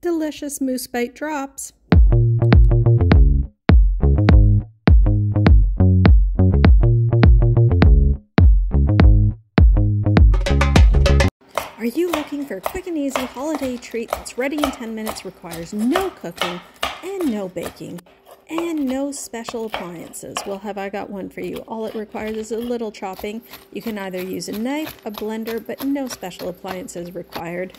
delicious Moose Bite Drops. Are you looking for a quick and easy holiday treat that's ready in 10 minutes, requires no cooking and no baking? and no special appliances. Well, have I got one for you? All it requires is a little chopping. You can either use a knife, a blender, but no special appliances required.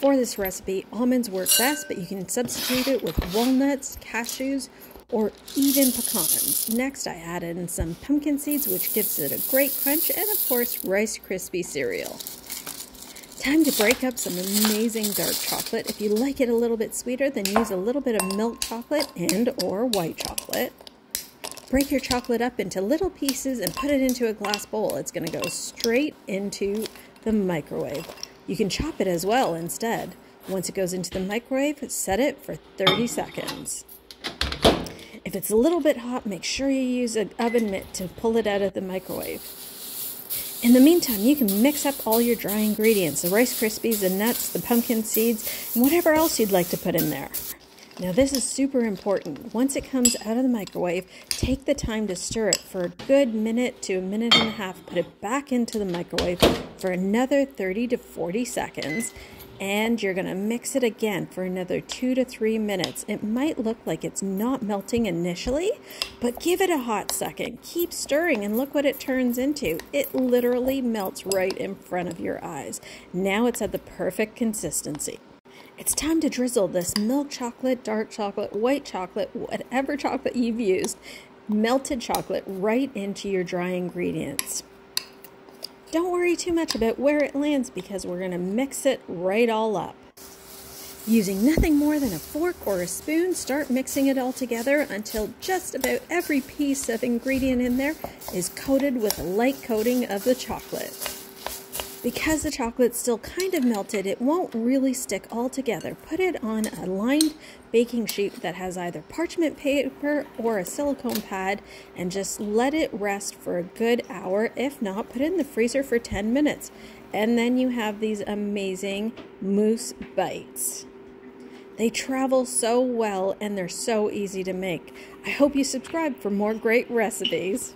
For this recipe, almonds work best, but you can substitute it with walnuts, cashews, or even pecans. Next, I added in some pumpkin seeds, which gives it a great crunch, and of course, Rice Krispie cereal. Time to break up some amazing dark chocolate. If you like it a little bit sweeter, then use a little bit of milk chocolate and or white chocolate. Break your chocolate up into little pieces and put it into a glass bowl. It's going to go straight into the microwave. You can chop it as well instead. Once it goes into the microwave, set it for 30 seconds. If it's a little bit hot, make sure you use an oven mitt to pull it out of the microwave. In the meantime, you can mix up all your dry ingredients the Rice Krispies, the nuts, the pumpkin seeds, and whatever else you'd like to put in there. Now, this is super important. Once it comes out of the microwave, take the time to stir it for a good minute to a minute and a half. Put it back into the microwave for another 30 to 40 seconds and you're going to mix it again for another two to three minutes. It might look like it's not melting initially, but give it a hot second. Keep stirring and look what it turns into. It literally melts right in front of your eyes. Now it's at the perfect consistency. It's time to drizzle this milk chocolate, dark chocolate, white chocolate, whatever chocolate you've used, melted chocolate right into your dry ingredients. Don't worry too much about where it lands because we're going to mix it right all up. Using nothing more than a fork or a spoon, start mixing it all together until just about every piece of ingredient in there is coated with a light coating of the chocolate. Because the chocolate's still kind of melted, it won't really stick all together. Put it on a lined baking sheet that has either parchment paper or a silicone pad and just let it rest for a good hour. If not, put it in the freezer for 10 minutes. And then you have these amazing moose bites. They travel so well and they're so easy to make. I hope you subscribe for more great recipes.